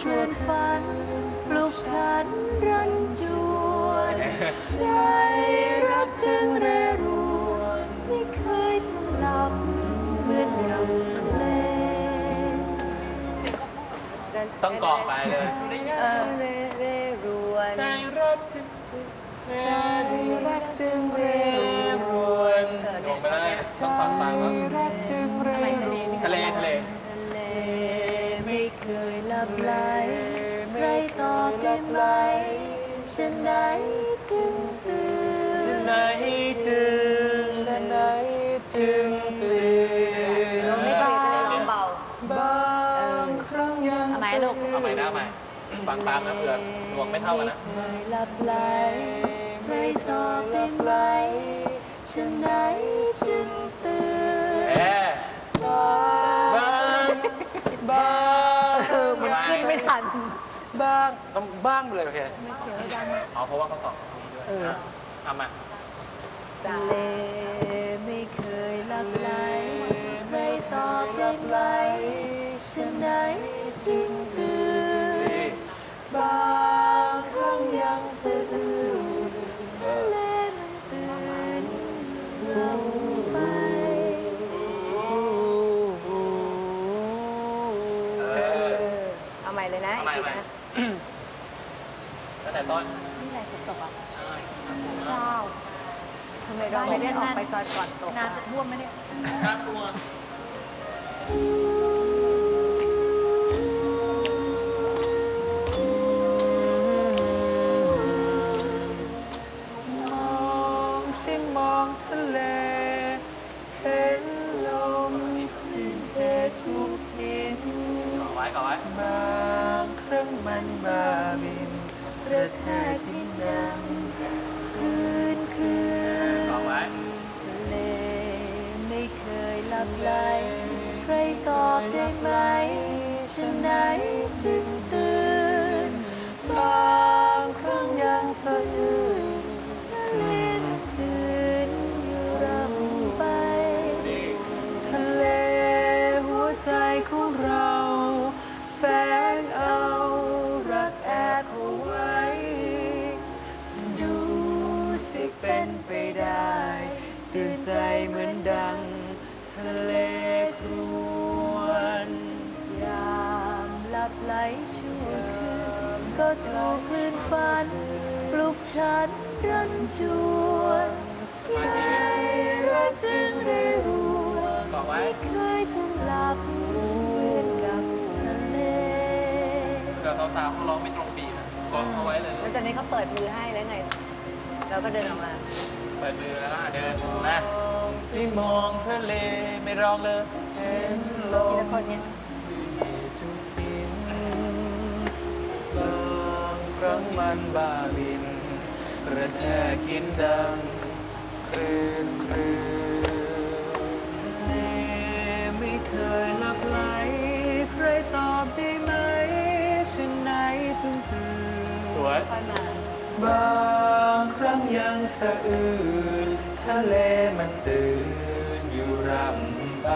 ชั่วฝันปลุกฉันรันจวนใจรักจึงเรรวนไม่เคยจะหลับเหมือนดังทะเลต้องกรอกไปเลยเออเรเรรวนใจรักจึงใจรักจึงเรรวนลงไปเลยต้องฟังฟังแล้วรักจึงเรรวนทะเลทะเลทะเลไม่เคยห ลับไหลใครตอบได้ไหมฉันไหนจึงตื่นฉันไหนจึงฉันไหนจึงตื่นเราไม่เคยจะเล่นเบาบางครั้งยังทำไมลูกเอาใหม่นะเอาใหม่ฟังตามนะเพื่อนดวงไม่เท่ากันนะเคยหลับไหลใครตอบได้ไหมฉันไหนจึงตื่น บ้างต้องบ้างไปเลยโอเคไม่เสียงดังเอาเพราะว่าเขาสองคนนี้ด้วยเออะเอามาทะเลไม่เคยหลับไหลไม่ตอบได้ไหมฉันไหน นะเอาใหม่อีกใหม่ทีนะตั้งแต่ต้นนี่ไหนจะตกอะใช่เจ้าทำไมเราไม่ได้ออกไปตอนก่อนตกน้ำจะท่วมไหมเนี่ยน่ากลัวมองสิมองทะเลเห็นลมขึ้นแต่ทุกทิศก่อไว้ก่อไว้บางครั้ง มันบาบินระแทกทิ้งดังคืนคืนก่อไว้ทะเลไม่เคยหลับไหลใครตอบได้ไหมฉันไหนจึง ตื่นใจเหมือนดังทะเลครวนยามหลับไหลชั่วคืนก็ถูกคลื่นฝัน ปลุกฉันรันจวนใจรักจึงเรรวนก่อไว้ไม่เคยจะหลับเหมือนกับทะเลเดี๋ยวสาวๆเขาร้องไม่ตรงบีทนะกดเขาไว้เลยแล้วตอนนี้เขาเปิดมือให้แล้วไง เราก็เดินออกมา เปิดมือแล้วก็เดินนะสิมองทะเลไม่ร้องเลยเห็นลทีละมคนเนี่ยทุกหินบางครั้งมันบาบินกระแทกหินดังคลื่นคลื่นทะเลไม่เคยหลับไหลใครตอบได้ไหมฉันไหนจึงตื่นสวย ค่อยมา บาำยังสะอื้นทะเลมันตื่นอยู่รำไป